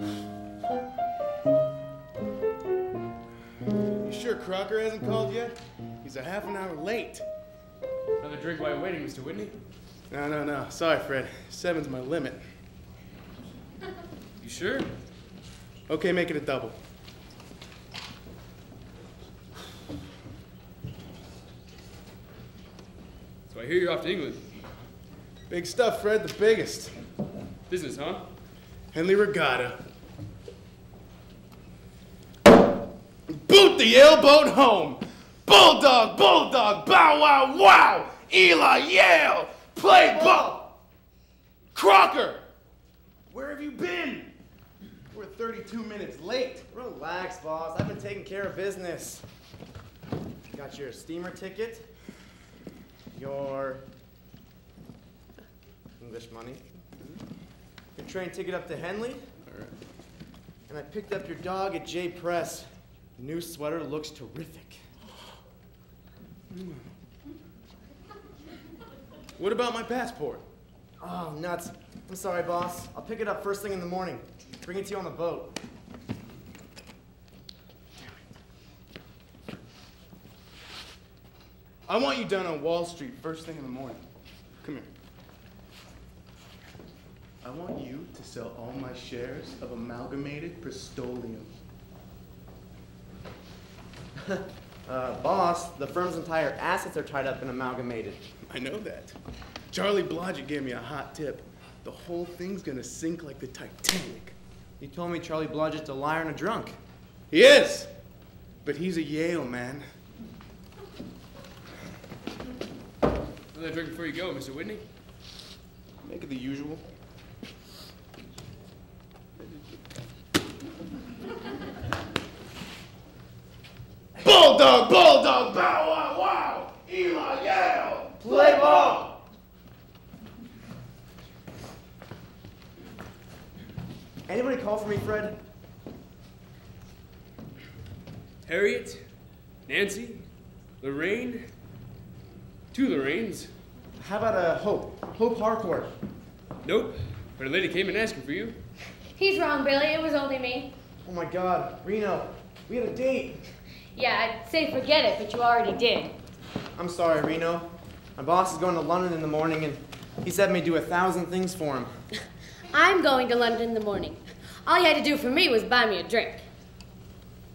You sure Crocker hasn't called yet? He's a half an hour late. Another drink while you're waiting, Mr. Whitney? No, no, no. Sorry, Fred. Seven's my limit. You sure? Okay, make it a double. So I hear you're off to England. Big stuff, Fred. The biggest. Business, huh? Henley Regatta. The airboat home. Bulldog, bulldog, bow wow wow. Eli Yale, play ball. Crocker, where have you been? We're 32 minutes late. Relax, boss. I've been taking care of business. Got your steamer ticket, your English money, your train ticket up to Henley, right. and I picked up your dog at J Press. New sweater looks terrific. What about my passport? Oh, nuts. I'm sorry, boss. I'll pick it up first thing in the morning. Bring it to you on the boat. I want you down on Wall Street first thing in the morning. Come here. I want you to sell all my shares of Amalgamated Prestolium. Uh, boss, the firm's entire assets are tied up and amalgamated. I know that. Charlie Blodgett gave me a hot tip. The whole thing's gonna sink like the Titanic. You told me Charlie Blodgett's a liar and a drunk. He is! But he's a Yale man. Another drink before you go, Mr. Whitney? Make it the usual. Bulldog, bulldog, bow wow wow! Eli Yale! Play ball! Anybody call for me, Fred? Harriet? Nancy? Lorraine? Two Lorraines? How about uh, Hope? Hope Harcourt. Nope. But a lady came and asking for you. He's wrong, Billy. It was only me. Oh my God, Reno, we had a date. Yeah, I'd say forget it, but you already did. I'm sorry, Reno. My boss is going to London in the morning, and he said me do a thousand things for him. I'm going to London in the morning. All you had to do for me was buy me a drink.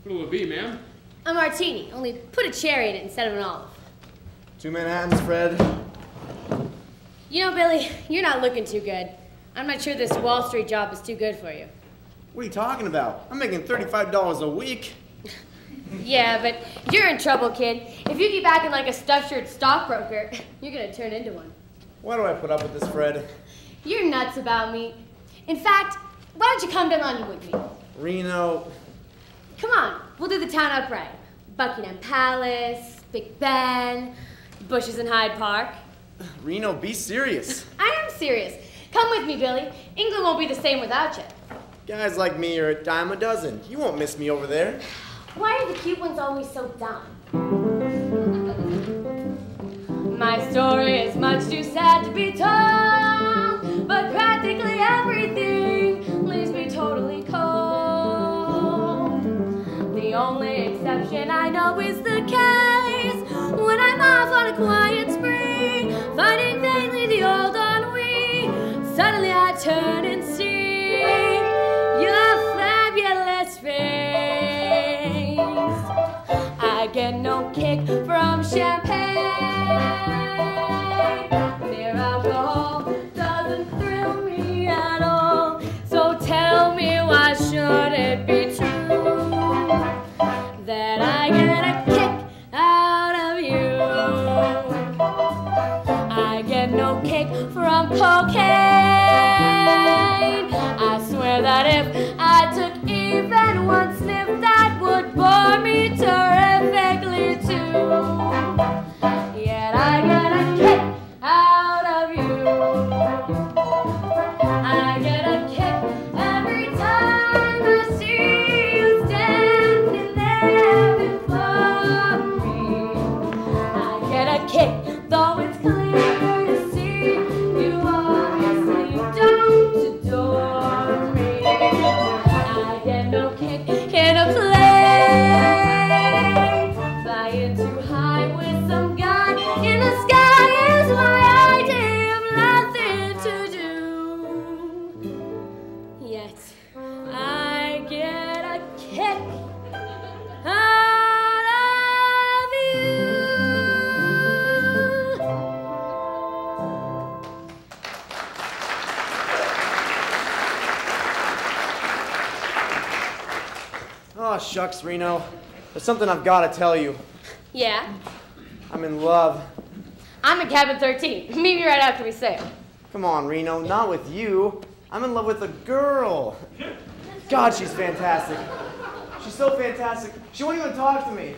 What will it be, ma'am? A martini, only put a cherry in it instead of an olive. Two Manhattans, Fred. You know, Billy, you're not looking too good. I'm not sure this Wall Street job is too good for you. What are you talking about? I'm making $35 a week. Yeah, but you're in trouble, kid. If you keep acting like a stuffed shirt stockbroker, you're gonna turn into one. Why do I put up with this, Fred? You're nuts about me. In fact, why don't you come to London with me? Reno, Come on, we'll do the town upright. Buckingham Palace, Big Ben, Bushes in Hyde Park. Reno, be serious. I am serious. Come with me, Billy. England won't be the same without you. Guys like me are a dime a dozen. You won't miss me over there. Why are the cute ones always so dumb? My story is much too sad to be told, but practically everything leaves me totally cold. The only exception I know is the case when I'm off on a quiet spree, fighting vainly the old ennui. Suddenly I turn and see from champagne. There's something I've got to tell you. Yeah, I'm in love. I'm in cabin 13. Meet me right after we sail. Come on, Reno, not with you. I'm in love with a girl. God, she's fantastic. She's so fantastic. She won't even talk to me.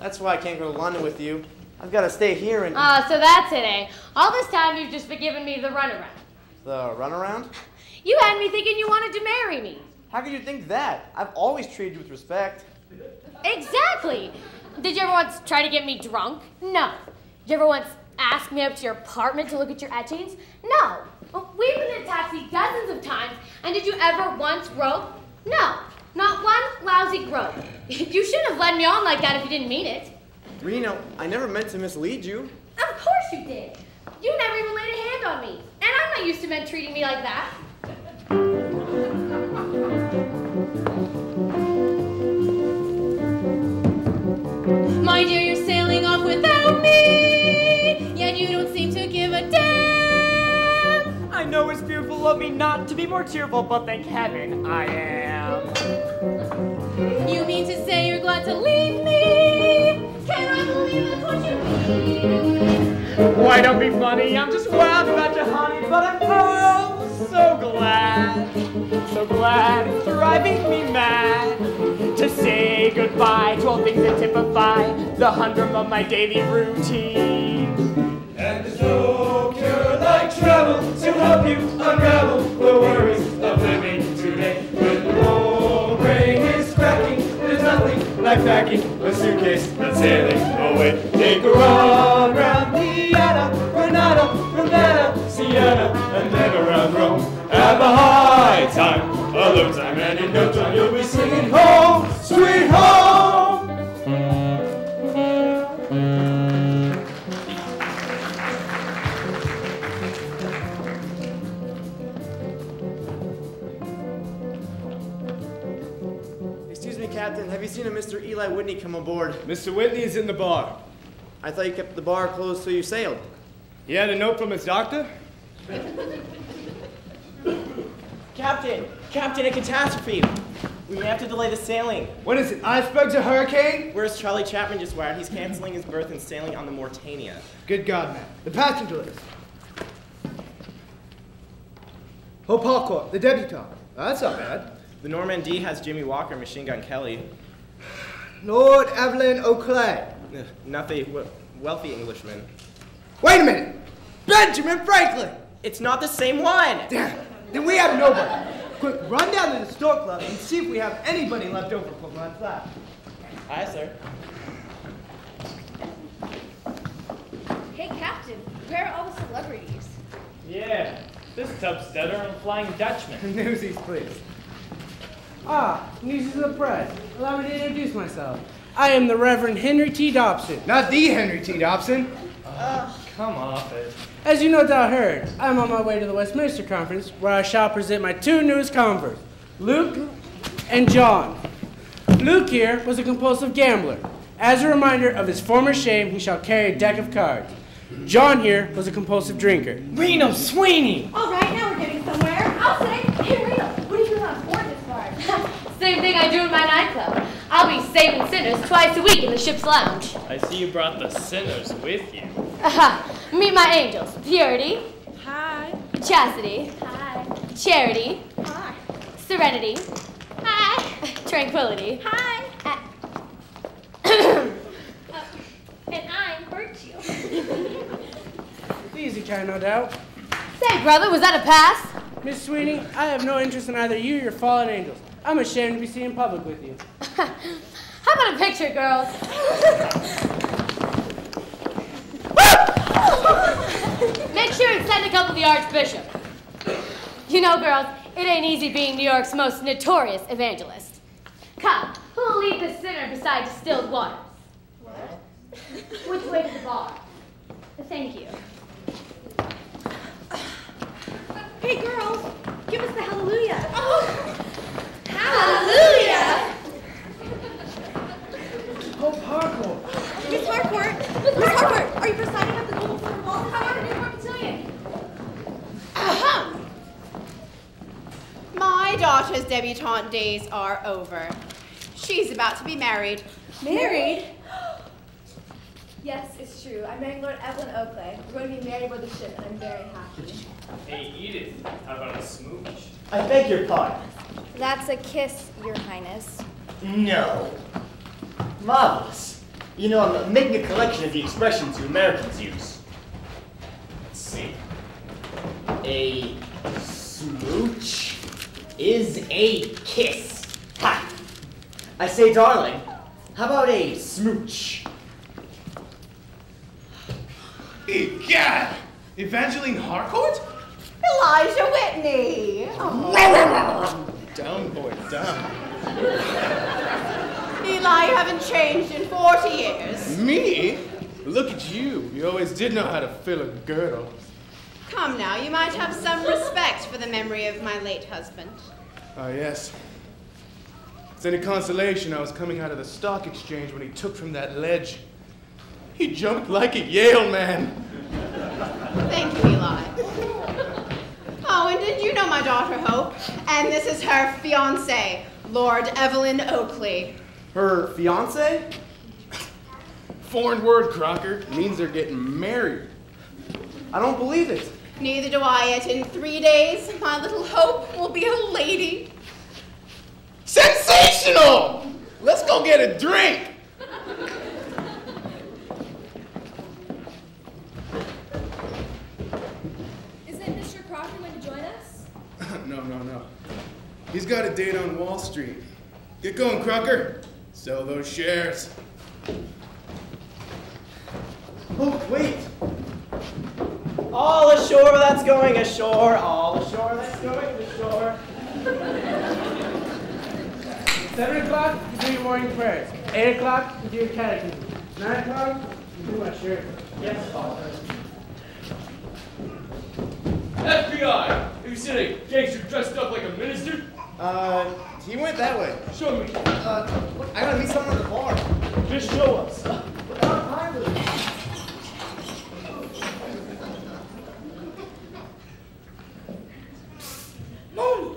That's why I can't go to London with you. I've got to stay here and Ah, so that's it, eh? All this time you've just been giving me the runaround. the runaround. You had me thinking you wanted to marry me. How could you think that? I've always treated you with respect. Exactly. Did you ever once try to get me drunk? No. Did you ever once ask me up to your apartment to look at your etchings? No. Well, We've been in a taxi dozens of times, and did you ever once grope? No. Not one lousy grope. You shouldn't have led me on like that if you didn't mean it. Reno, I never meant to mislead you. Of course you did. You never even laid a hand on me. And I'm not used to men treating me like that. My dear, you're sailing off without me, yet you don't seem to give a damn. I know it's fearful of me not to be more cheerful, but thank heaven I am. You mean to say you're glad to leave me? Can I believe that's what you mean? Why don't be funny? I'm just wild about you, honey, but I'm oh so glad, so glad it's driving me mad to say goodbye to all things that typify the humdrum of my daily routine. And there's no cure like travel to help you unravel the worries of living today. When the whole brain is cracking, there's nothing like packing a suitcase and sailing away. Take a run round Vienna, Granada, Ravenna, Siena, and then around Rome. Have a high time, a low time, and in no time you'll Eli Whitney come aboard? Mr. Whitney is in the bar. I thought you kept the bar closed till you sailed. He had a note from his doctor? Captain, Captain, a catastrophe. We may have to delay the sailing. What is it, icebergs or hurricane? Where's Charlie Chapman just wired? He's canceling his berth and sailing on the Mauretania. Good God, man. The passenger list. Hope Harcourt, the debutante. That's not bad. The Normandie has Jimmy Walker, Machine Gun Kelly. Lord Evelyn Oakleigh. Ugh, Not the wealthy Englishman. Wait a minute! Benjamin Franklin! It's not the same one! Damn, then we have nobody. Quick, run down to the Stork Club and see if we have anybody left over for my flat. Aye, sir. Hey, Captain, where are all the celebrities? Yeah, this Tubsteader and Flying Dutchman. Newsies, please. Ah, news of the press. Allow me to introduce myself. I am the Reverend Henry T. Dobson. Not the Henry T. Dobson. Come off it. As you no doubt heard, I'm on my way to the Westminster Conference, where I shall present my two newest converts, Luke and John. Luke here was a compulsive gambler. As a reminder of his former shame, he shall carry a deck of cards. John here was a compulsive drinker. Reno Sweeney! All right, now we're getting somewhere. I'll say, hey, Rita, what are you doing on board this barge? Same thing I do in my nightclub. I'll be saving sinners twice a week in the ship's lounge. I see you brought the sinners with you. Aha, meet my angels. Purity, Hi. chastity, Hi. charity, Hi. serenity, Hi. tranquility. Hi. Uh, And I'm virtue. The easy kind, no doubt. Say, brother, was that a pass? Miss Sweeney, I have no interest in either you or your fallen angels. I'm ashamed to be seen in public with you. How about a picture, girls? Make sure and send a couple to the Archbishop. You know, girls, it ain't easy being New York's most notorious evangelist. Come, who'll lead the sinner beside distilled waters? What? Which way to the bar? Thank you. Hey, girls. Give us the hallelujah. Oh, hallelujah! Oh, Harcourt. Miss Harcourt. Miss Harcourt, are you presiding at the Golden Silver Ball this How are year? you, New Cotillion? Ahem. My daughter's debutante days are over. She's about to be married. Married? Yes, it's true. I'm marrying Lord Evelyn Oakleigh. We're going to be married aboard the ship, and I'm very happy. Hey, Edith, how about a smooch? I beg your pardon. That's a kiss, Your Highness. No. Marvelous. You know, I'm making a collection of the expressions you Americans use. Let's see. A smooch is a kiss. Ha! I say, darling, how about a smooch? Eh, Egad! Evangeline Harcourt? Elisha Whitney. Down, boy, down. Eli, you haven't changed in 40 years. Me? Look at you. You always did know how to fill a girdle. Come now, you might have some respect for the memory of my late husband. Ah, yes. It's any consolation, I was coming out of the stock exchange when he took from that ledge. He jumped like a Yale man. Thank you, Eli. Oh, and did you know my daughter Hope? And this is her fiance, Lord Evelyn Oakleigh. Her fiance? Foreign word, Crocker. Means they're getting married. I don't believe it. Neither do I yet. In three days, my little Hope will be a lady. Sensational! Let's go get a drink. Isn't Mr. Crocker going to join us? no, no, no. He's got a date on Wall Street. Get going, Crocker. Sell those shares. Oh, wait. All ashore that's going ashore. All ashore that's going ashore. Seven o'clock, you do your morning prayers. Eight o'clock, you do your catechism. Nine o'clock, you do my shirt. Yes, Father. FBI! Have you seen a gangster dressed up like a minister? Uh, he went that way. Show me. Uh, look, I gotta meet someone at the bar. Just show us. I don't have time for this. Moon,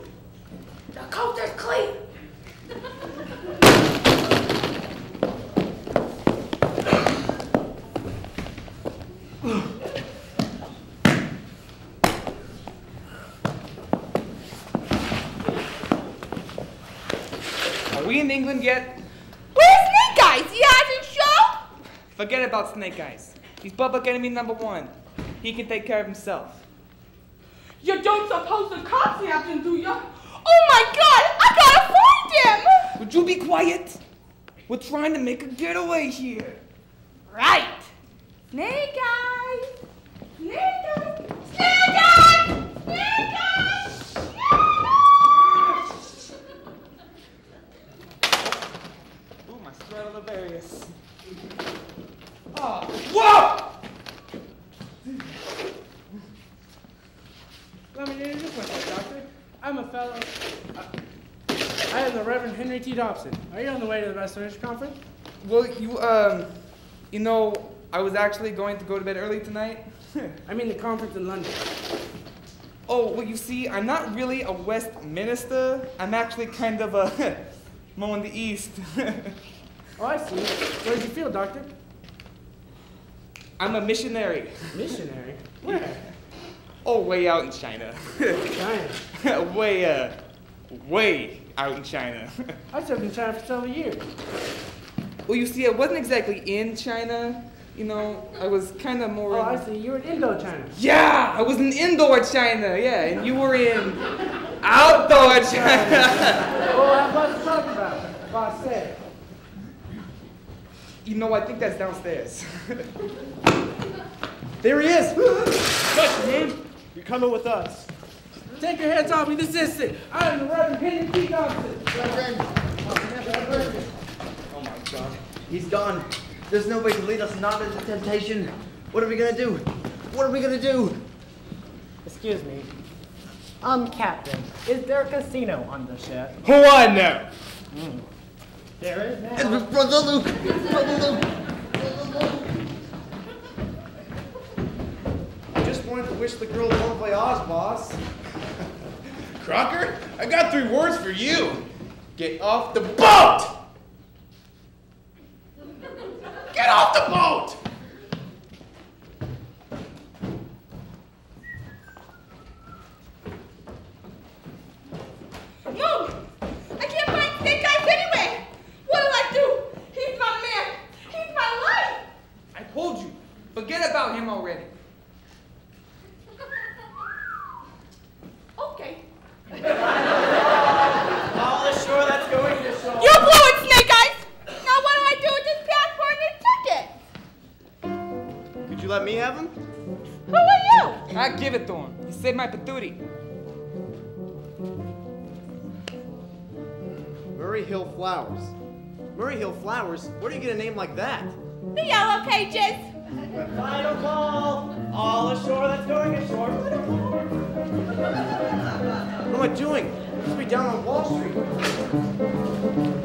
the coast is clean. yet? Where's Snake Eyes? He hasn't shown? Forget about Snake Eyes. He's public enemy number one. He can take care of himself. You don't suppose the cops have him, do ya? Oh my god, I gotta find him! Would you be quiet? We're trying to make a getaway here. Right. Snake Eyes! Snake Eyes! Snake Eyes! Snake Eyes! Ooh, my Stradivarius. Oh, whoa! Let me introduce myself, Doctor. I'm a fellow. Uh, I am the Reverend Henry T. Dobson. Are you on the way to the Westminster Conference? Well, you, um, you know, I was actually going to go to bed early tonight. I mean the conference in London. oh, well, you see, I'm not really a Westminster. I'm actually kind of a more in the East. Oh, I see. Where did you feel, Doctor? I'm a missionary. Missionary? Where? Oh, way out in China. China. way, uh, way out in China. I served in China for several years. well, you see, I wasn't exactly in China. You know, I was kind of more. Oh, in- I see. You were in indoor China. Yeah, I was in indoor China. Yeah, and you were in outdoor China. Oh, I have lots to talk about. Boss said. you know, I think that's downstairs. There he is. What's your name? You're coming with us. Take your hands off me this instant. I am the Reverend Henry T. Dobson. Oh my God. He's gone. There's no way to lead us not into temptation. What are we gonna do? What are we gonna do? Excuse me. Um, Captain, is there a casino on the ship? What now? There is now. Brother Luke! Brother Luke! I just wanted to wish the girl bon voyage, boss. Crocker, I got three words for you. Get off the boat! Get off the boat! Flowers. Murray Hill Flowers? Where do you get a name like that? The yellow pages. Final call! All ashore that's going ashore. What am I doing? I should be down on Wall Street.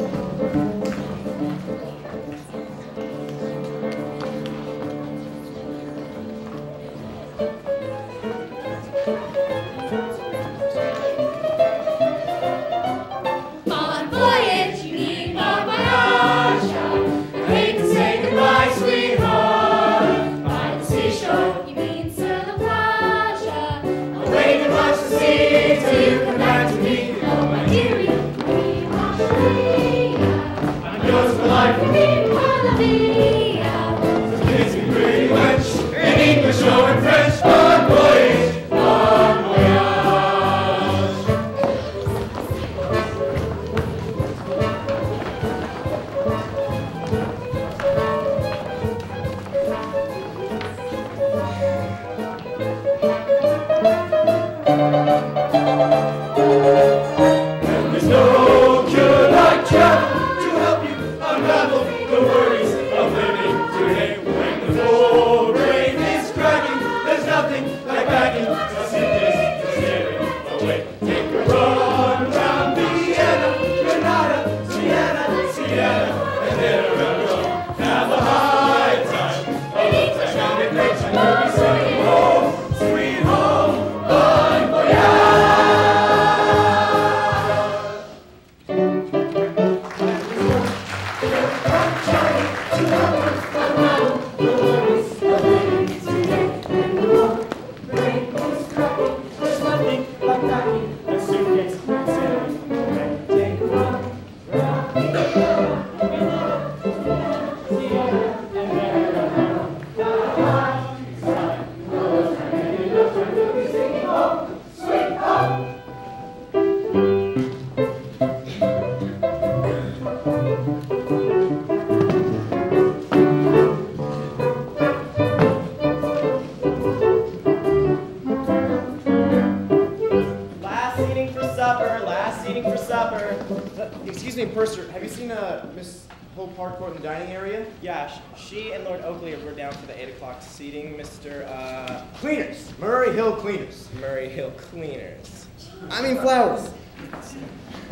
I mean flowers.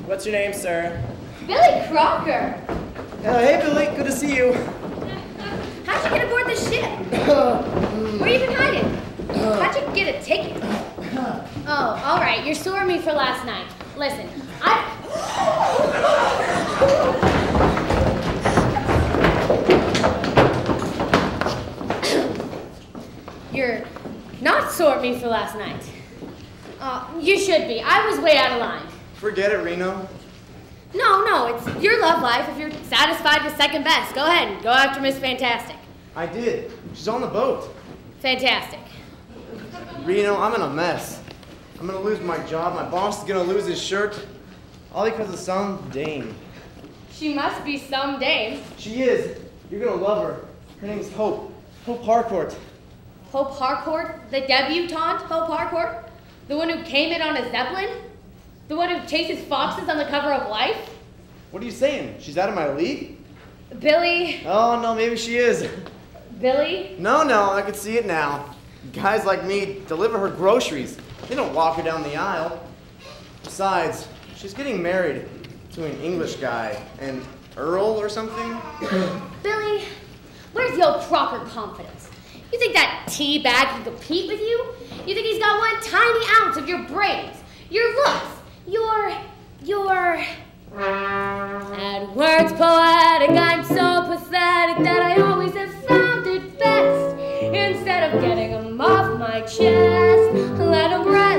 What's your name, sir? Billy Crocker! Uh, hey, Billy, good to see you. How'd you get aboard the ship? Where you been hiding? How'd you get a ticket? Oh, all right. You're sore at me for last night. Listen, I. You're not sore at me for last night. Uh, you should be. I was way out of line. Forget it, Reno. No, no, it's your love life. If you're satisfied with second best, go ahead and go after Miss Fantastic. I did. She's on the boat. Fantastic. Reno, I'm in a mess. I'm gonna lose my job. My boss is gonna lose his shirt. All because of some dame. She must be some dame. She is. You're gonna love her. Her name's Hope. Hope Harcourt. Hope Harcourt, the debutante Hope Harcourt, the one who came in on a zeppelin, the one who chases foxes on the cover of Life. What are you saying? She's out of my league? Billy, Oh no, maybe she is. Billy, No, no, I can see it now. Guys like me deliver her groceries. They don't walk her down the aisle. Besides, she's getting married to an English guy, an Earl or something. Billy, where's your Crocker confidence? You think that tea bag can compete with you? You think he's got one tiny ounce of your brains, your looks, your, your... At words poetic, I'm so pathetic that I always have found it best. Instead of getting them off my chest, let them rest.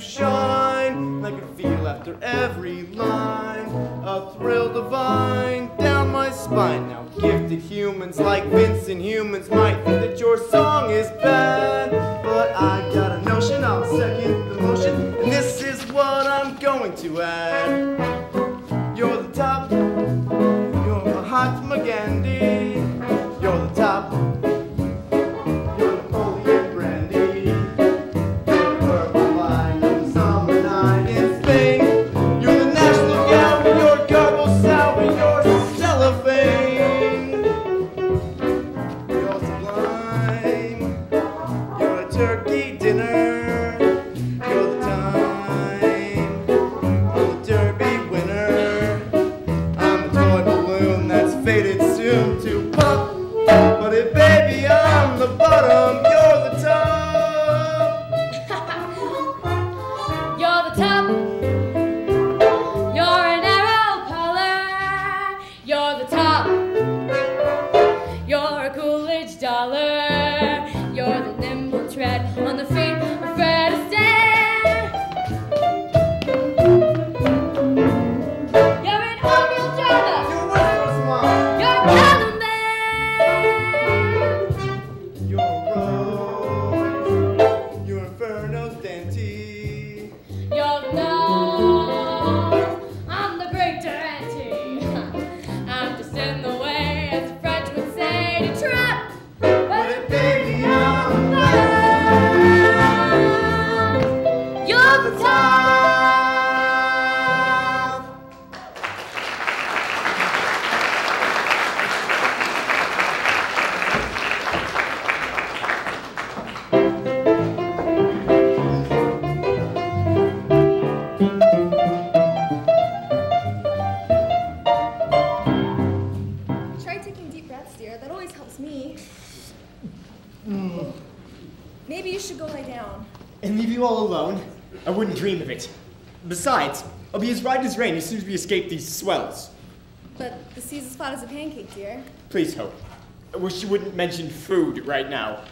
Shine. I can feel after every line a thrill divine down my spine. Now, gifted humans like Vincent Youmans might think that your song is bad. But I got a notion, I'll second the motion. And this is what I'm going to add. You're the top. Down. And leave you all alone? I wouldn't dream of it. Besides, I'll be as right as rain as soon as we escape these swells. But the sea's as flat as a pancake, dear. Please, Hope. I wish you wouldn't mention food right now.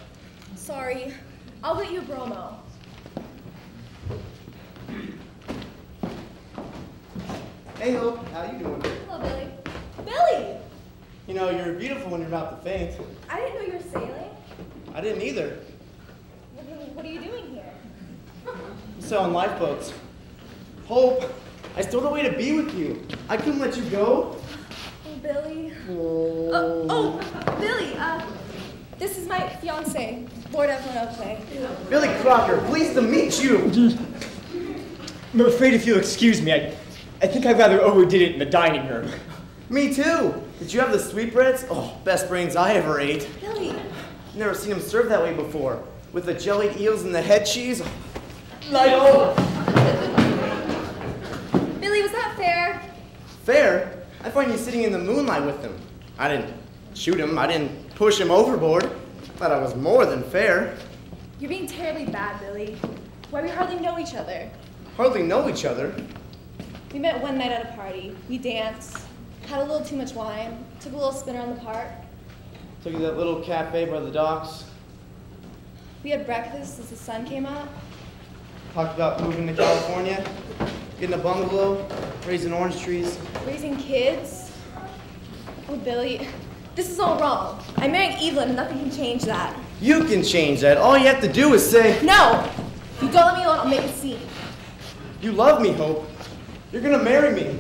Sorry. I'll get you a bromo. Hey Hope, how you doing? Hello, Billy. Billy! You know, you're beautiful when you're about to faint. I didn't know you were sailing. I didn't either. What- What are you doing here? I'm selling lifeboats. Hope, I still don't way to be with you. I couldn't let you go. Oh, Billy. Uh, oh, Billy, uh, this is my fiance, Lord Evelyn Oakleigh. Billy Crocker, pleased to meet you. I'm afraid if you'll excuse me, I, I think I rather overdid it in the dining room. Me too. Did you have the sweetbreads? Oh, best brains I ever ate. Billy. Never seen them served that way before. With the jellied eels and the head cheese. Night over. Billy, was that fair? Fair? I find you sitting in the moonlight with them. I didn't shoot him. I didn't push him overboard. Thought I was more than fair. You're being terribly bad, Billy. why we hardly know each other. Hardly know each other. We met one night at a party. We danced, had a little too much wine, took a little spin around the park. Took you to that little cafe by the docks. We had breakfast as the sun came up. Talked about moving to California, getting a bungalow, raising orange trees. Raising kids. Oh, Billy, this is all wrong. I'm marrying Evelyn and nothing can change that. You can change that. All you have to do is say, No! If you don't let me alone, I'll make a scene. You love me, Hope. You're gonna marry me.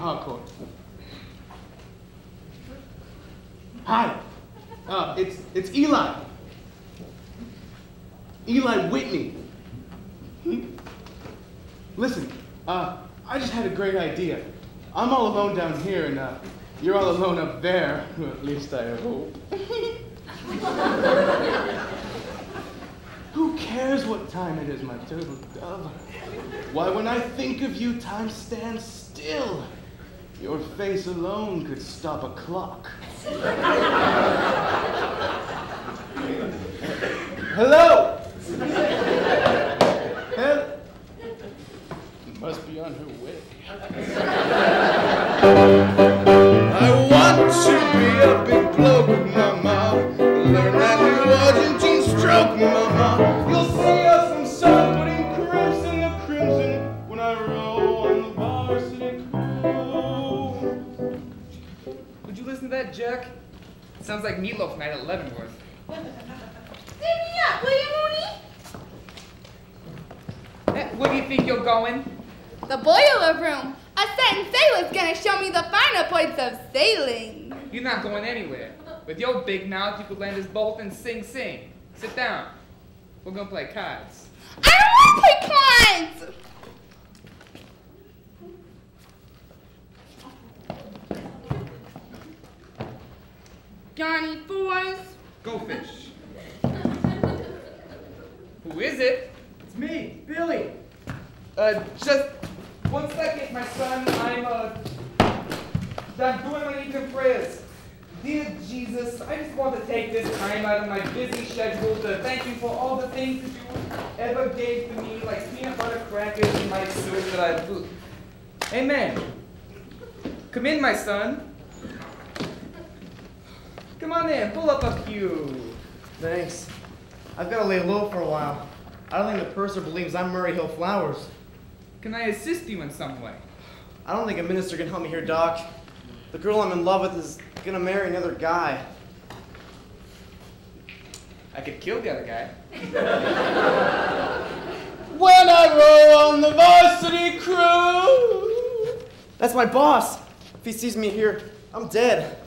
Harcourt. Hi. Uh, it's it's Eli. Eli Whitney. Hmm? Listen, uh, I just had a great idea. I'm all alone down here, and uh, you're all alone up there. At least I hope. Who cares what time it is, my turtle dove? Why, when I think of you, time stands still. Your face alone could stop a clock. Hello! Hel- Must be on her way. Sounds like Meatloaf night at Leavenworth. Stand me up, will you, Mooney? Where do you think you're going? The boiler room. A certain sailor's gonna show me the finer points of sailing. You're not going anywhere. With your big mouth, you could land us both in Sing Sing. Sit down. We're gonna play cards. I don't want to play cards. Got any boys? Go fish. Who is it? It's me, Billy. Uh, just one second, my son. I'm, uh, I'm doing my evening prayers. Dear Jesus, I just want to take this time out of my busy schedule to thank you for all the things that you ever gave to me, like peanut butter crackers in my soup that I. Amen. Come in, my son. Come on in, pull up a few. Thanks. I've got to lay low for a while. I don't think the purser believes I'm Murray Hill Flowers. Can I assist you in some way? I don't think a minister can help me here, Doc. The girl I'm in love with is gonna marry another guy. I could kill the other guy. When I row on the varsity crew. That's my boss. If he sees me here, I'm dead.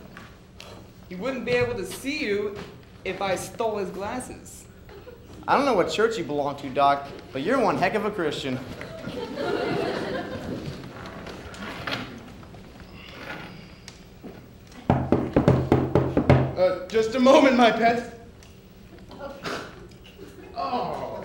He wouldn't be able to see you if I stole his glasses. I don't know what church you belong to, Doc, but you're one heck of a Christian. Uh, just a moment, my pet. Oh.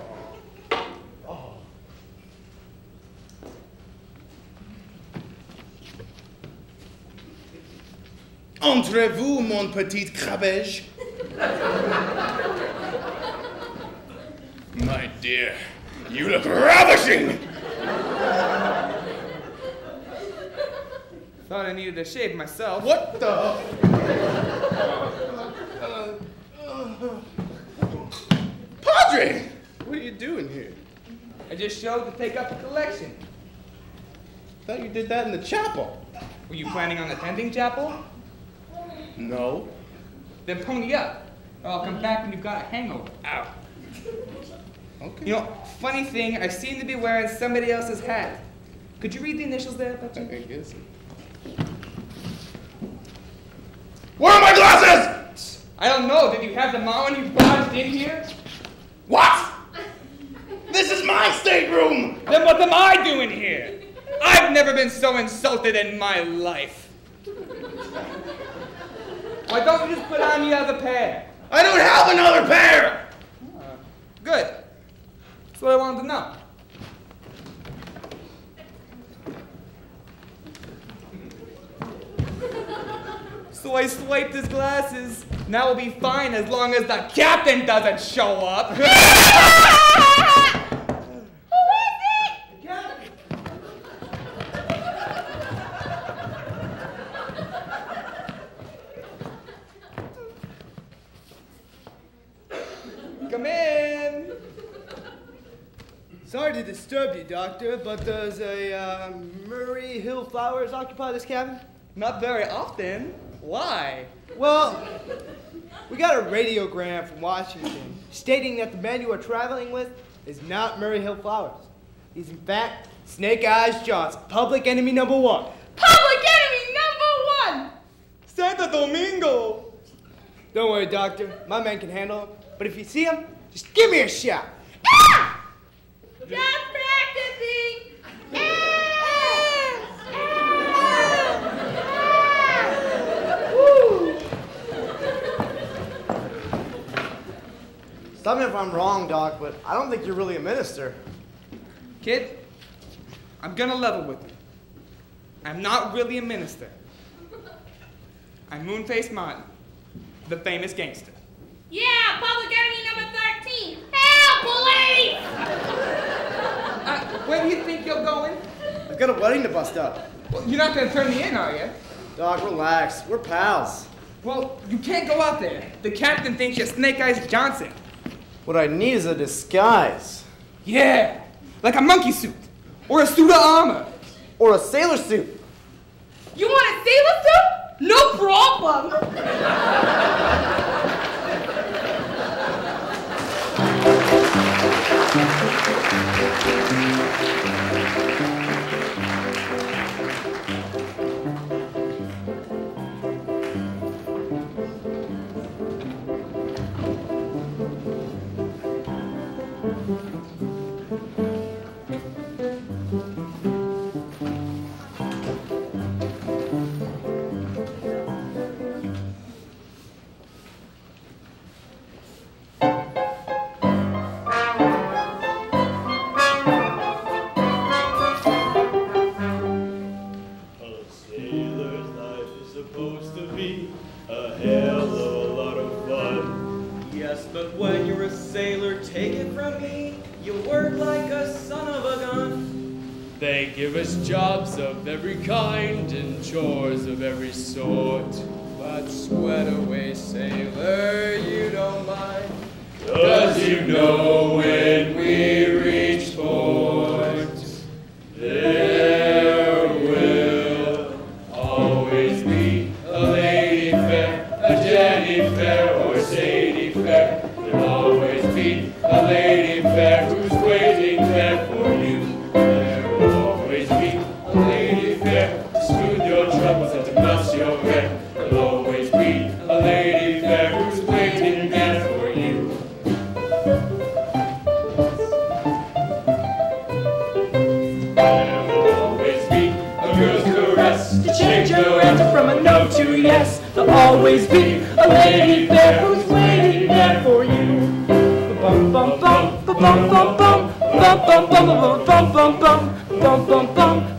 Entrez-vous, mon petit crabège. My dear, you look ravishing! Thought I needed a shave myself. What the? Padre! What are you doing here? I just showed to take up the collection. thought you did that in the chapel. Were you planning on attending chapel? No. Then pony up. Or I'll come mm-hmm. back when you've got a hangover. Ow. Okay. You know, funny thing, I seem to be wearing somebody else's hat. Could you read the initials there, Patrick? I guess. Where are my glasses? I don't know. Did you have them on when you barged in here? What? This is my stateroom! Then what am I doing here? I've never been so insulted in my life. Why don't you just put on the other pair? I don't have another pair! Ah, good. That's what I wanted to know. So I swiped his glasses. Now we'll be fine as long as the captain doesn't show up. Come in. Sorry to disturb you, Doctor, but does a uh, Murray Hill Flowers occupy this cabin? Not very often. Why? Well, we got a radiogram from Washington stating that the man you are traveling with is not Murray Hill Flowers. He's in fact Snake Eyes Johnson, public enemy number one. Public enemy number one! Santo Domingo. Don't worry, Doctor. My man can handle him. But if you see him, just give me a shot. Just practicing! Stop me if I'm wrong, Doc, but I don't think you're really a minister. Kid, I'm gonna level with you. I'm not really a minister. I'm Moonface Martin, the famous gangster. Yeah, public enemy number 13! Help, police! Where do you think you're going? I've got a wedding to bust up. Well, you're not gonna turn me in, are you? Doc, relax. We're pals. Well, you can't go out there. The captain thinks you're Snake Eyes Johnson. What I need is a disguise. Yeah, like a monkey suit or a suit of armor. Or a sailor suit. You want a sailor suit? No problem! Every kind change your answer from a no to yes, there'll always be a lady there who's waiting there for you. Bum bum bum, bum bum bum bum, bum bum bum bum bum bum bum, bum bum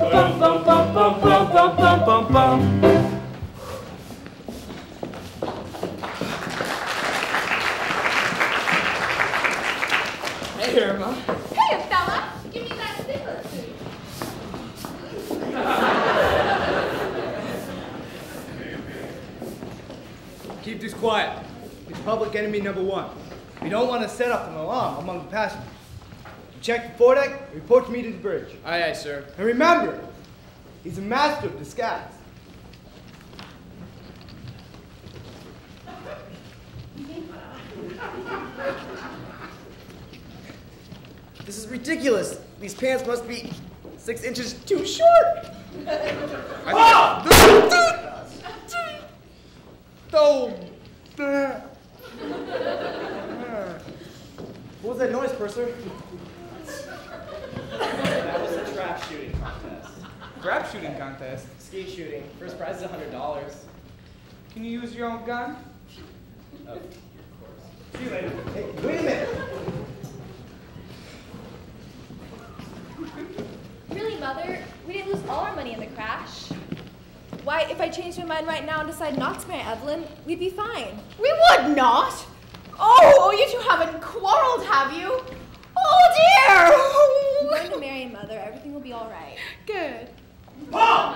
quiet. It's public enemy number one. We don't want to set up an alarm among the passengers. Check the foredeck, report to me to the bridge. Aye, aye, sir. And remember, he's a master of disguise. This is ridiculous. These pants must be six inches too short. Ah! Oh! What was that noise, Purser? That was a trap shooting contest. Crap shooting contest. Skeet shooting. First prize is hundred dollars. Can you use your own gun? Oh, of See you later. Hey, wait a minute. Really, Mother? We didn't lose all our money in the crash. Why, if I changed my mind right now and decide not to marry Evelyn, we'd be fine. We would not. Oh, oh you two haven't quarreled, have you? Oh I'm dear. going to marry Mother. Everything will be all right. Good. Paul!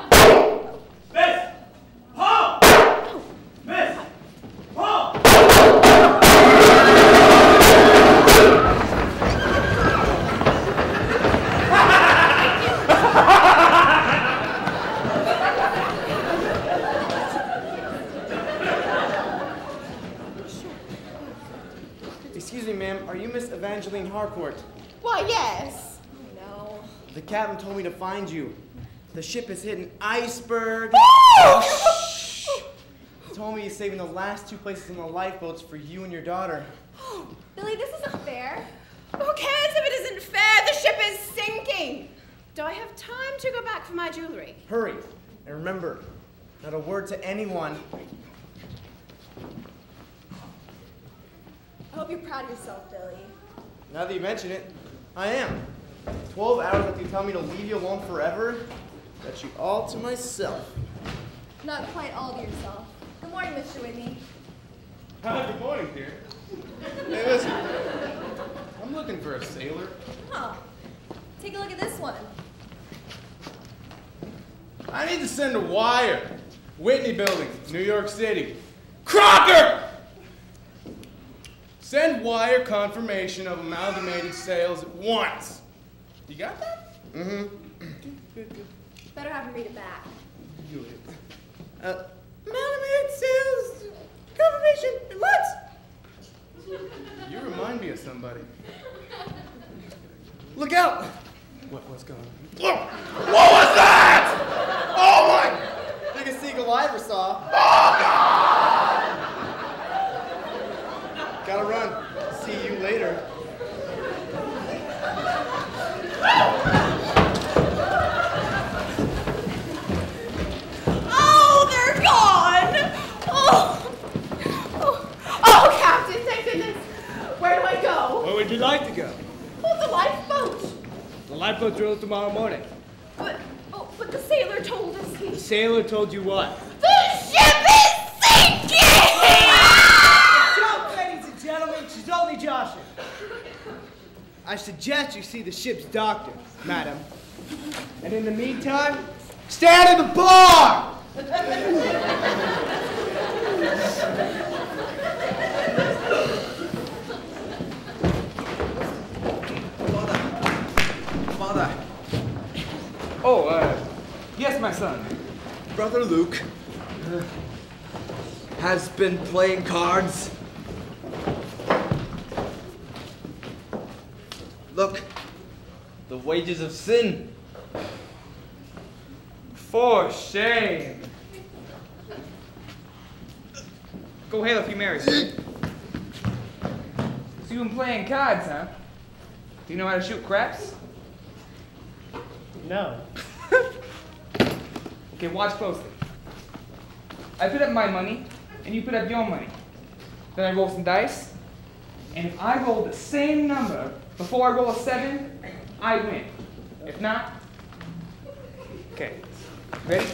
Miss! Paul! Miss! Paul! Excuse me, ma'am. Are you Miss Evangeline Harcourt? Why, yes. No. The captain told me to find you. The ship has hit an iceberg. He told me he's saving the last two places in the lifeboats for you and your daughter. Billy, this isn't fair. Who cares if it isn't fair? The ship is sinking. Do I have time to go back for my jewelry? Hurry. And remember, not a word to anyone. I hope you're proud of yourself, Billy. Now that you mention it, I am. Twelve hours after you tell me to leave you alone forever, got you all to myself. Not quite all to yourself. Good morning, Mr. Whitney. Hi, good morning, dear. Hey, listen. I'm looking for a sailor. Huh. Take a look at this one. I need to send a wire. Whitney Building, New York City. Crocker! Send wire confirmation of amalgamated sales at once. You got that? Mm-hmm. Better have him read it back. Uh, amalgamated sales confirmation at once. You remind me of somebody. Look out! What, what's going on? What was that? Oh my! Biggest seagull I ever saw. Gotta run. See you later. Oh, they're gone. Oh. oh, oh, Captain, thank goodness. Where do I go? Where would you like to go? Oh, the lifeboat. The lifeboat drill tomorrow morning. But, oh, but the sailor told us he. The sailor told you what? The ship is sinking! Don't, ladies and gentlemen, she's only joshing. I suggest you see the ship's doctor, madam. And in the meantime, stand at the bar! Father. Oh, uh, yes, my son. Brother Luke uh, has been playing cards. Look, the wages of sin. For shame. Go if you marry, son. So you've been playing cards, huh? Do you know how to shoot craps? No. Okay, watch closely. I put up my money, and you put up your money. Then I roll some dice, and if I roll the same number before I roll a seven, I win. If not, okay. Ready?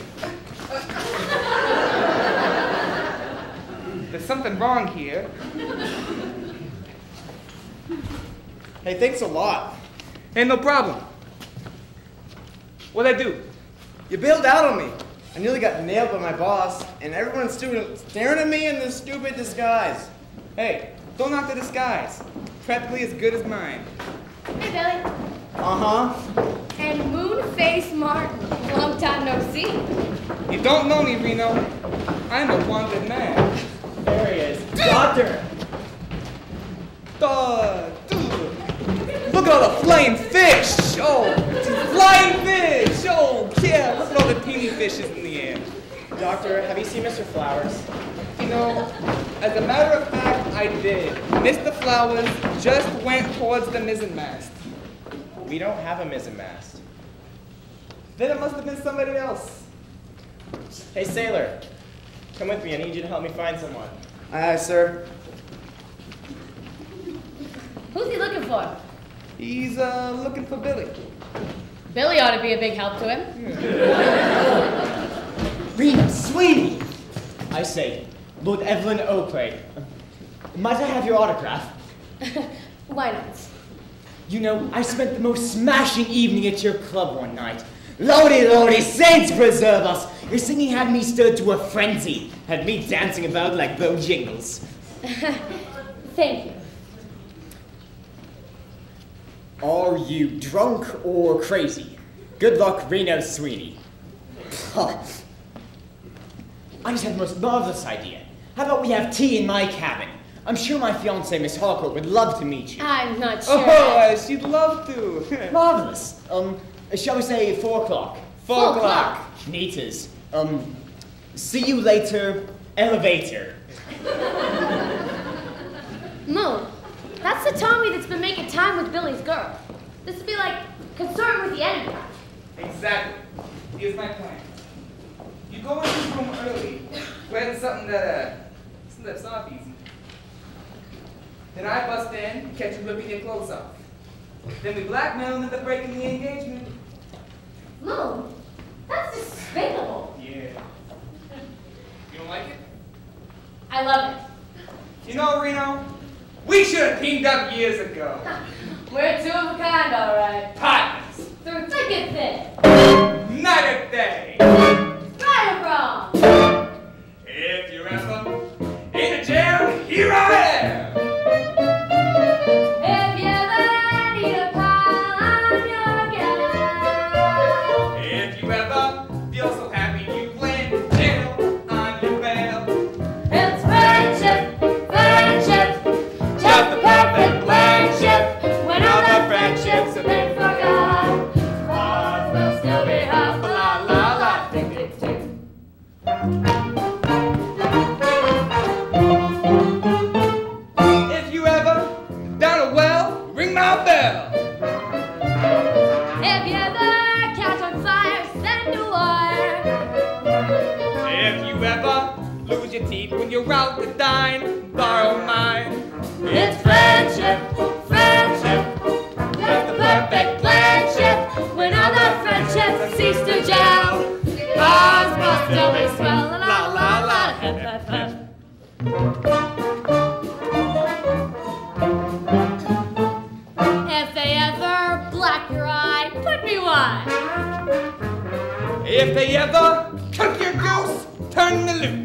There's something wrong here. Hey, thanks a lot. Hey, no problem. What'd I do? You bailed out on me. I nearly got nailed by my boss, and everyone's stu- staring at me in this stupid disguise. Hey, don't knock the disguise. Practically as good as mine. Hey, Billy. Uh huh. And Moonface Martin. Long time no see. You don't know me, Reno. I'm a wanted man. There he is. Doctor! Duh, dude. Look at all the flying fish! Oh, flying fish! Oh, yeah, look at all the teeny fishes in the air. Doctor, have you seen Mr. Flowers? You know, as a matter of fact, I did. Mr. Flowers just went towards the mizzen mast. We don't have a mizzen mast. Then it must have been somebody else. Hey, sailor, come with me. I need you to help me find someone. Aye, aye, sir. Who's he looking for? He's uh, looking for Billy. Billy ought to be a big help to him. Rena, sweetie! I say, Lord Evelyn Oakleigh. Might I have your autograph? Why not? You know, I spent the most smashing evening at your club one night. Lordy, lordy, saints preserve us! Your singing had me stirred to a frenzy, had me dancing about like Bojangles. Thank you. Are you drunk or crazy? Good luck, Reno Sweeney. I just had the most marvelous idea. How about we have tea in my cabin? I'm sure my fiancée, Miss Harcourt, would love to meet you. I'm not sure. Oh, uh, she'd love to. Marvelous. Um, shall we say four o'clock? Four o'clock. Neaters. Um, see you later, elevator. Moon, that's the Tommy that's been making time with Billy's girl. This would be like consorting with the enemy. Exactly. Here's my plan. You go into his room early, wearing something that uh, slips off easy. Then I bust in and catch you ripping your clothes off. Then we blackmail him into breaking the engagement. Moon, that's despicable. Yeah. You don't like it? I love it. You know, Reno, we should have teamed up years ago. We're two of a kind, all right. Partners. Through thick and thin. Night and day. Right or wrong. If you're ever in a jam, here I am. If you ever catch on fire, send a wire. If you ever lose your teeth when you're out to dine, borrow mine. It's friendship, friendship, the perfect friendship. When other friendships cease to gel, ours must still If they ever cook your goose, turn me loose.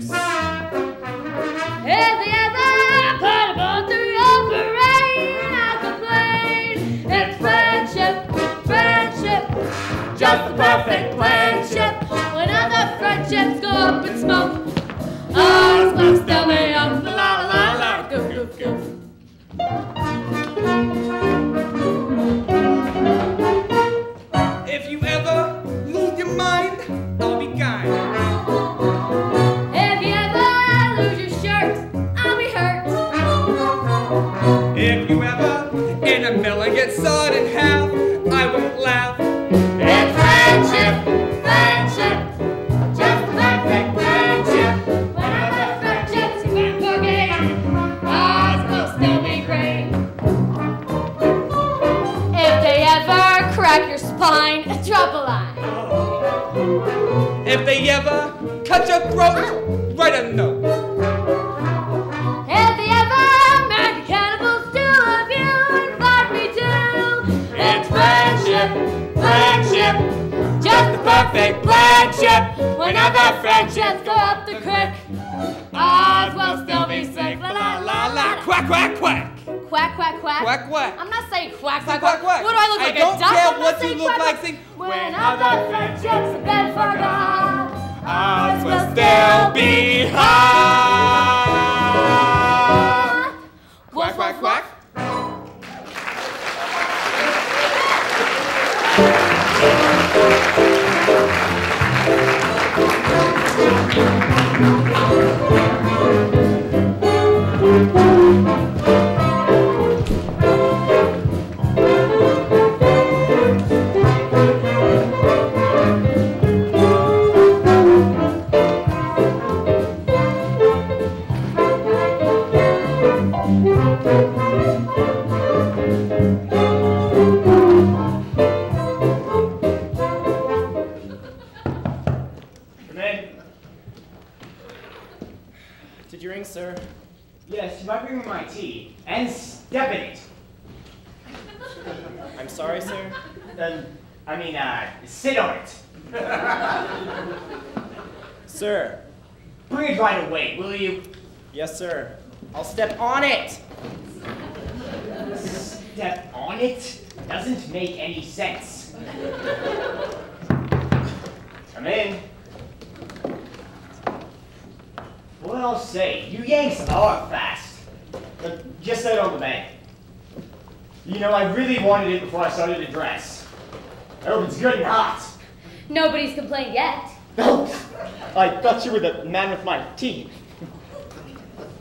Complained yet. Oh, I thought you were the man with my teeth.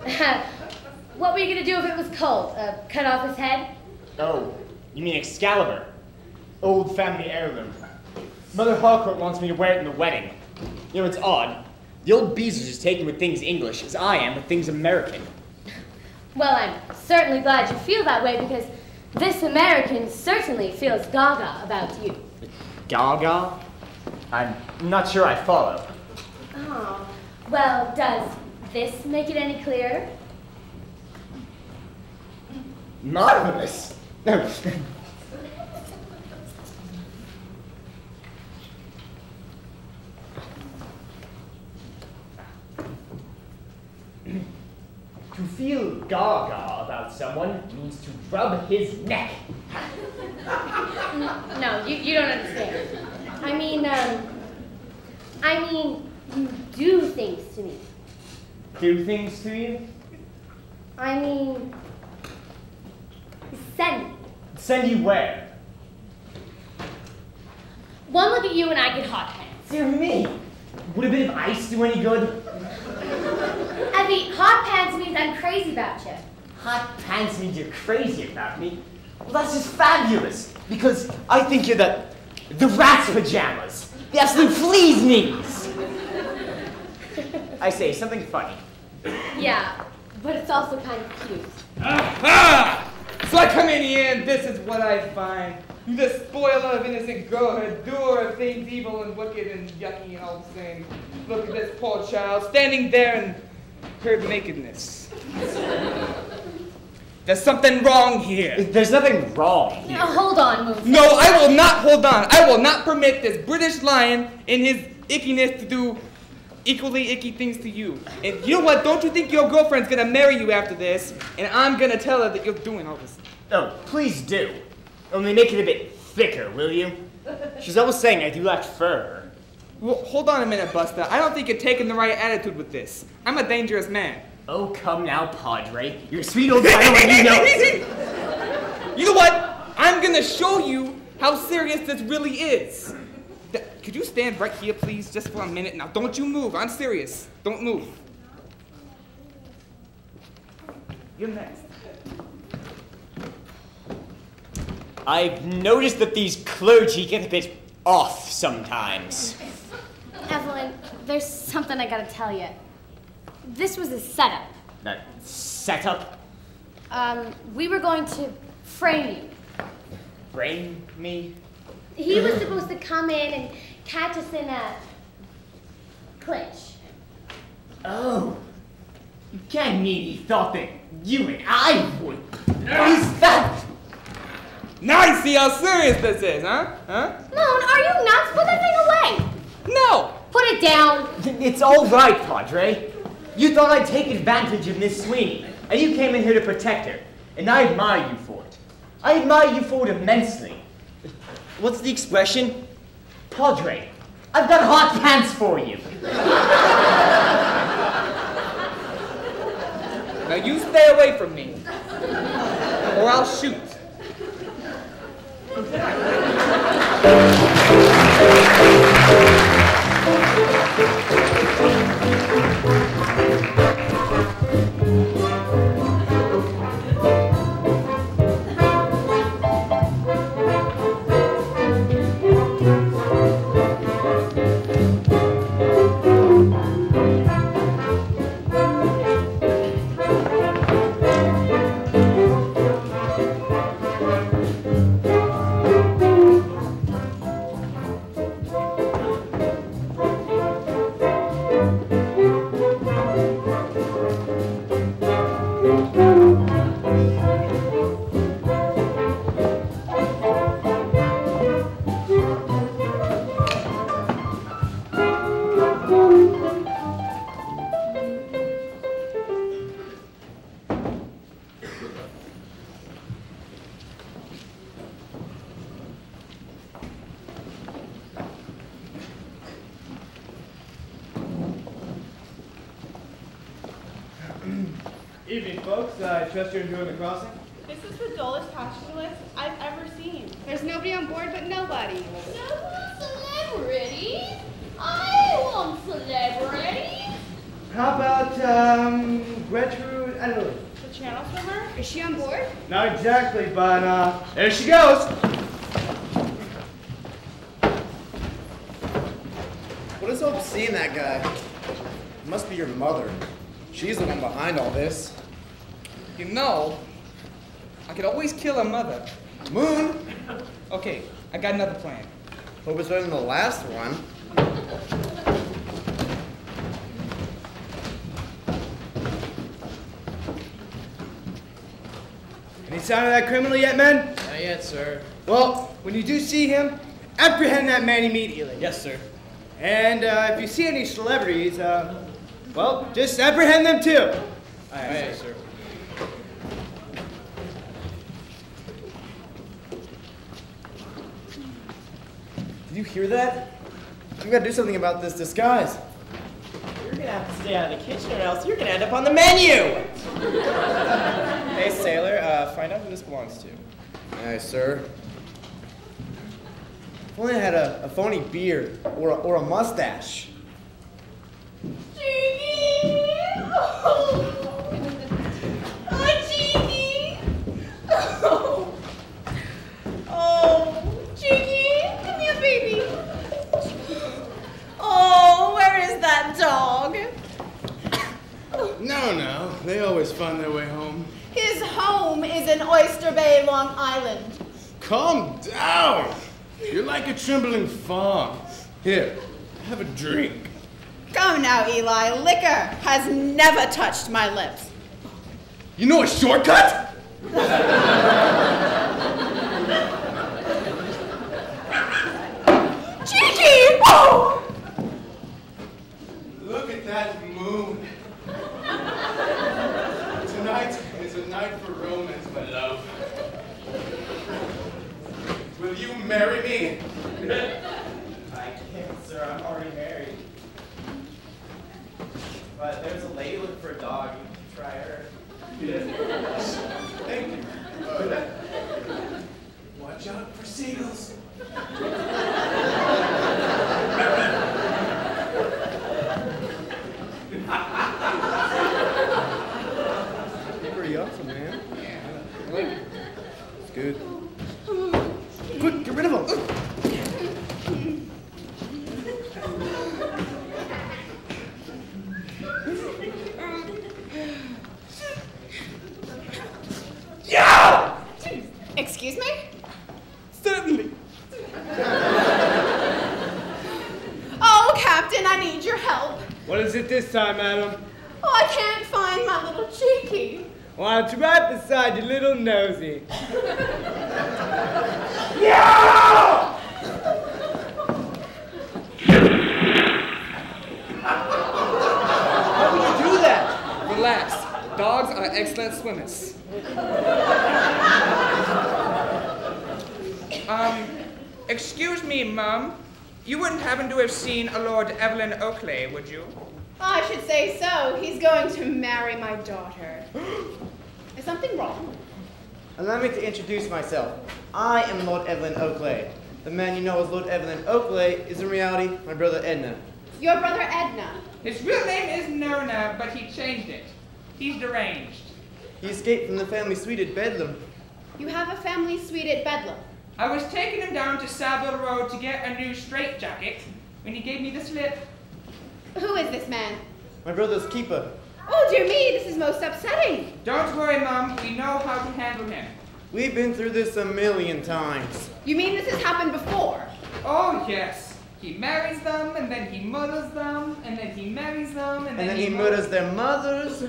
what were you gonna do if it was cold? Uh, cut off his head? Oh, you mean Excalibur? Old family heirloom. Mother Harcourt wants me to wear it in the wedding. You know, it's odd. The old bees are as taken with things English as I am with things American. Well, I'm certainly glad you feel that way because this American certainly feels gaga about you. Gaga? I'm not sure I follow. Oh, well, does this make it any clearer? Marvelous! No. to feel gaga about someone means to rub his neck. No, you, you don't understand. I mean, um, I mean, you do things to me. Do things to you? I mean, send me. Send you where? One look at you and I get hot pants. Dear me! Would a bit of ice do any good? Effie, hot pants means I'm crazy about you. Hot pants means you're crazy about me. Well, that's just fabulous. Because I think you're the the rat's pajamas, the absolute flea's knees. I say something funny. Yeah, but it's also kind of cute. Aha! So I come in here and this is what I find. You the spoiler of innocent girlhood, doer of things evil and wicked and yucky and all the same. Look at this poor child standing there in her nakedness. There's something wrong here. There's nothing wrong. Now, hold on, Moose. No, I will not hold on. I will not permit this British lion in his ickiness to do equally icky things to you. And you know what? Don't you think your girlfriend's gonna marry you after this? And I'm gonna tell her that you're doing all this. Oh, please do. Only make it a bit thicker, will you? She's always saying I do lack fur. Well, hold on a minute, Buster. I don't think you're taking the right attitude with this. I'm a dangerous man. Oh, come now, Padre. You're sweet old title you know. You know what? I'm gonna show you how serious this really is. Could you stand right here, please, just for a minute? Now, don't you move. I'm serious. Don't move. You're next. I've noticed that these clergy get a bit off sometimes. Evelyn, there's something I gotta tell you. This was a setup. That setup Um, we were going to frame you. Frame me. He was supposed to come in and catch us in a clinch. Oh. You can't mean he thought that you and I would. Is that? Now you see how serious this is, huh? Huh? Moon, are you nuts? Put that thing away. No. Put it down. It's all right, Padre. You thought I'd take advantage of Miss Sweeney, and you came in here to protect her. And I admire you for it. I admire you for it immensely. What's the expression? Padre, I've got hot pants for you. Now you stay away from me, or I'll shoot. Trust you're enjoying the crossing. This is the dullest passenger list I've ever seen. There's nobody on board but nobody. No celebrities. I want celebrities. How about um, Gertrude Ederle? The channel swimmer? Is she on board? Not exactly, but uh, there she goes. What is Hope seeing that guy? It must be your mother. She's the one behind all this. You know, I could always kill a mother. Moon! Okay, I got another plan. Hope it's better than the last one. Any sign of that criminal yet, men? Not yet, sir. Well, when you do see him, apprehend that man immediately. Yes, sir. And uh, if you see any celebrities, uh, well, just apprehend them too. Aye, aye, sir. Did you hear that? I've got to do something about this disguise. You're gonna have to stay out of the kitchen or else you're gonna end up on the menu! hey, sailor, uh, find out who this belongs to. Aye, sir. If only I had a, a phony beard or a, or a mustache. Cheeky! Oh, oh Cheeky! Oh. oh, Cheeky, come here, baby. Oh, where is that dog? No, no. They always find their way home. His home is in Oyster Bay, Long Island. Calm down. You're like a trembling fawn. Here, have a drink. Come now, Eli. Liquor has never touched my lips. You know a shortcut? Cheeky! Oh! Look at that moon. Tonight is a night for romance, my love. Will you marry me? I can't, sir. I'm already married. But there's a lady looking for a dog. You can try her. Thank you. Uh, watch out for seagulls. Pretty awesome, man. I like it. It's good. Quick, get rid of him. Yeah! Excuse me? Certainly. Oh, Captain, I need your help. What is it this time, madam? Oh, I can't find my little Cheeky. Why don't you right beside your little nosy? How would you do that? Relax. Dogs are excellent swimmers. Um, excuse me, Mum. You wouldn't happen to have seen a Lord Evelyn Oakleigh, would you? I should say so. He's going to marry my daughter. Is something wrong? Allow me to introduce myself. I am Lord Evelyn Oakleigh. The man you know as Lord Evelyn Oakleigh is in reality my brother Edna. Your brother Edna. His real name is Nona, but he changed it. He's deranged. He escaped from the family suite at Bedlam. You have a family suite at Bedlam. I was taking him down to Savile Row to get a new straitjacket when he gave me the slip. Who is this man? My brother's keeper. Oh, dear me, this is most upsetting. Don't worry, Mom. We know how to handle him. We've been through this a million times. You mean this has happened before? Oh, yes. He marries them, and then he murders them, and then he marries them, and, And then he murders their mothers.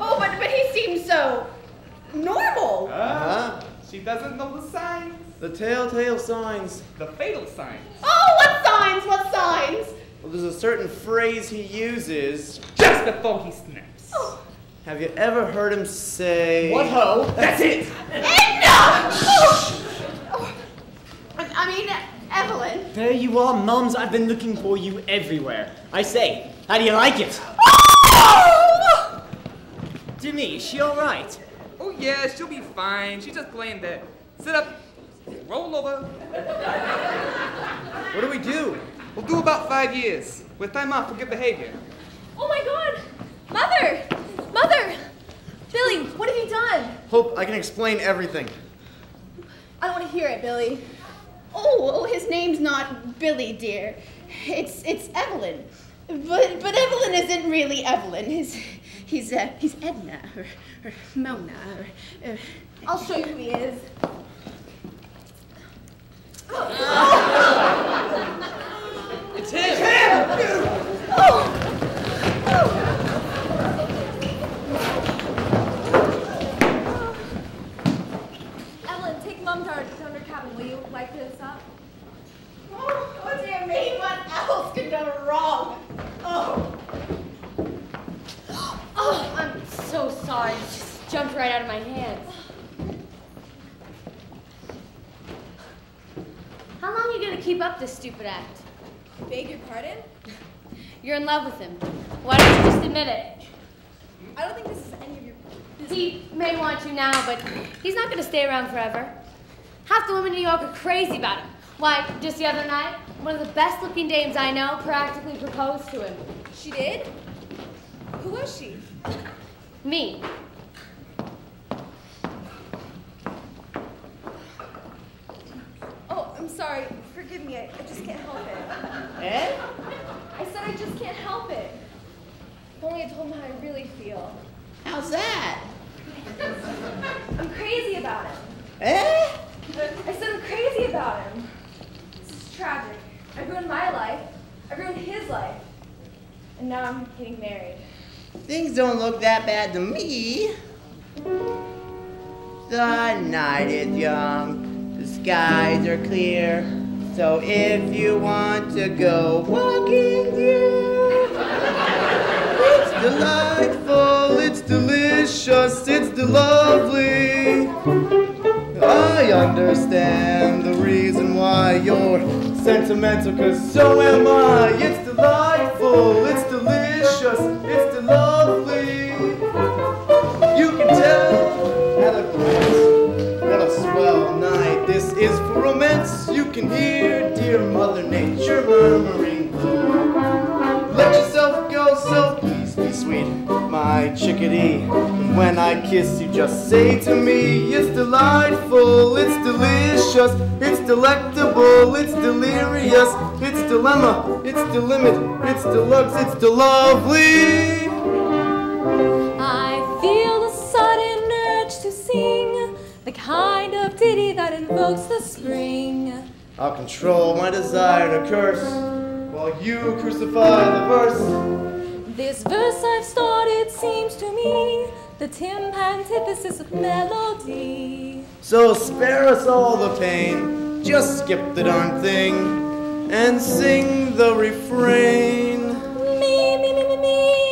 Oh, but, but he seems so normal. Uh-huh. She doesn't know the signs. The telltale signs. The fatal signs. Oh, what signs? What signs? Well, there's a certain phrase he uses. Just before he snaps. Oh. Have you ever heard him say... What ho? That's it! Edna! Oh, I I mean, Evelyn. There you are, mums. I've been looking for you everywhere. I say, how do you like it? Oh! To me, is she all right? Oh, yeah, she'll be fine. She's just playing dead. Sit up. Roll over. What do we do? We'll do about five years. With time off for good behavior. Oh my god! Mother! Mother! Billy, what have you done? Hope I can explain everything. I don't want to hear it, Billy. Oh, oh, his name's not Billy, dear. It's it's Evelyn. But but Evelyn isn't really Evelyn. He's he's uh, he's Edna or, or Mona. Or, uh, I'll show you who he is. It's him! Evelyn, oh. take Mom down, down her cabin. Will you wipe this up? oh, oh dear me, what else could go wrong? Oh. Oh, I'm so sorry. It just jumped right out of my hands. How long are you gonna keep up this stupid act? Beg your pardon? You're in love with him. Why don't you just admit it? I don't think this is any of your business. He may want you now, but he's not gonna stay around forever. Half the women in New York are crazy about him. Why, just the other night, one of the best looking dames I know practically proposed to him. She did? Who was she? Me. Oh, I'm sorry. Forgive me. I, I just can't help it. Eh? I said I just can't help it. If only I told him how I really feel. How's that? I'm crazy about him. Eh? I said I'm crazy about him. This is tragic. I ruined my life. I ruined his life. And now I'm getting married. Things don't look that bad to me. The night is young, skies are clear. So if you want to go walking, dear, it's delightful, it's delicious, it's lovely. I understand the reason why you're sentimental, cause so am I. It's delightful, it's delicious, it's lovely. Can hear dear Mother Nature murmuring. Let yourself go, so please be sweet, my chickadee. And when I kiss you, just say to me, it's delightful, it's delicious, it's delectable, it's delirious, it's dilemma, it's the limit, it's deluxe, it's the lovely. I feel a sudden urge to sing the kind of ditty that invokes the spring. I'll control my desire to curse while you crucify the verse. This verse I've started seems to me the Tin-Pantithesis of melody. So spare us all the pain. Just skip the darn thing and sing the refrain. Me, me, me, me, me.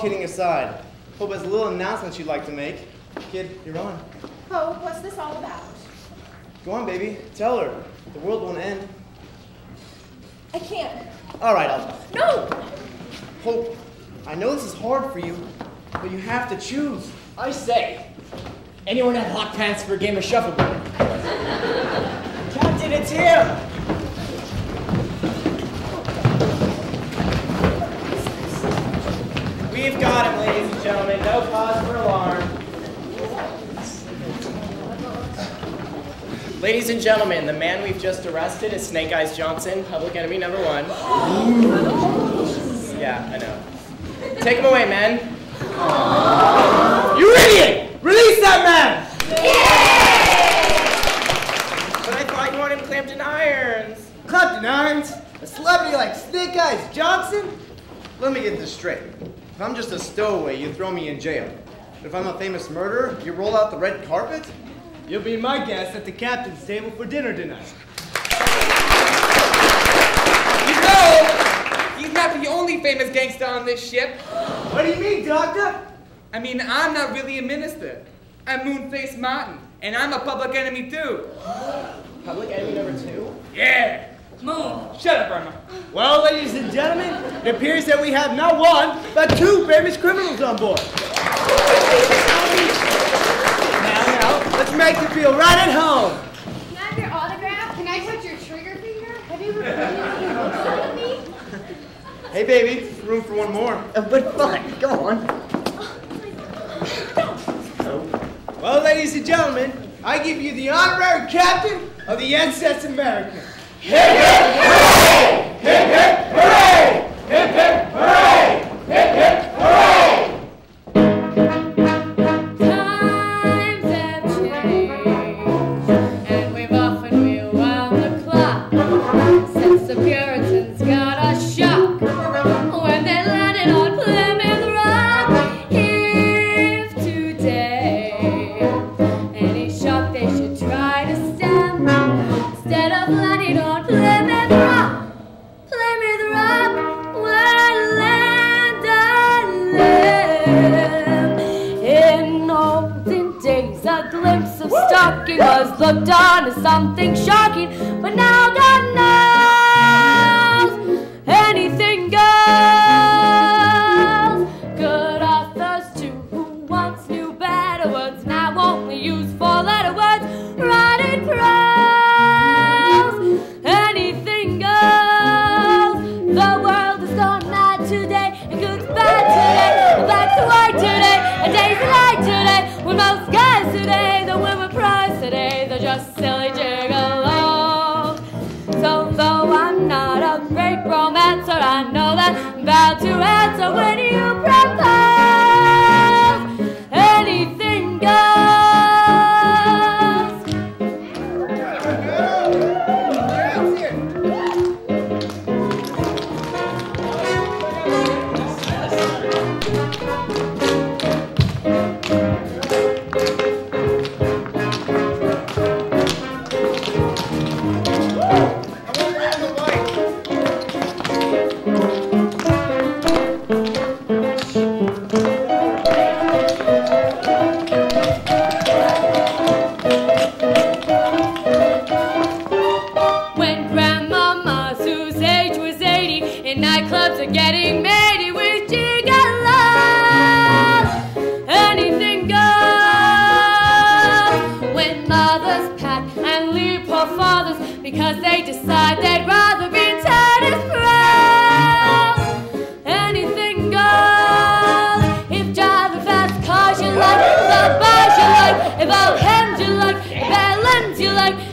Kidding aside, hope there's a little announcement you'd like to make. Kid, you're on. Hope, what's this all about? Go on, baby. Tell her. The world won't end. I can't. All right, I'll. No! Hope, I know this is hard for you, but you have to choose. I say, anyone have hot pants for a game of shuffleboard? Captain, it's him! Ladies and gentlemen. No cause for alarm. Ladies and gentlemen, the man we've just arrested is Snake Eyes Johnson, public enemy number one. Yeah, I know. Take him away, men. You idiot! Release that man! But I thought you wanted him clamped in irons. Clapped in irons? A celebrity like Snake Eyes Johnson? Let me get this straight. If I'm just a stowaway, you throw me in jail. But if I'm a famous murderer, you roll out the red carpet? You'll be my guest at the captain's table for dinner tonight. You know, he's not the only famous gangster on this ship. What do you mean, Doctor? I mean, I'm not really a minister. I'm Moonface Martin, and I'm a public enemy too. Public enemy number two? Yeah. Moon. Shut up, Irma. Well, ladies and gentlemen, it appears that we have not one, but two famous criminals on board. Now, now, let's make you feel right at home. Can I have your autograph? Can I touch your trigger finger? Have you ever done anything like me? Hey, baby, room for one more. Uh, but fine, go on. Well, ladies and gentlemen, I give you the honorary captain of the SS America. Since the Puritans got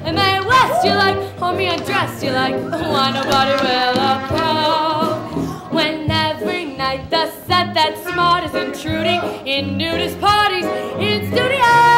Am I West you like? Homie, I dressed you like. Why nobody will approve. When every night the set that's smart is intruding in nudist parties in studios.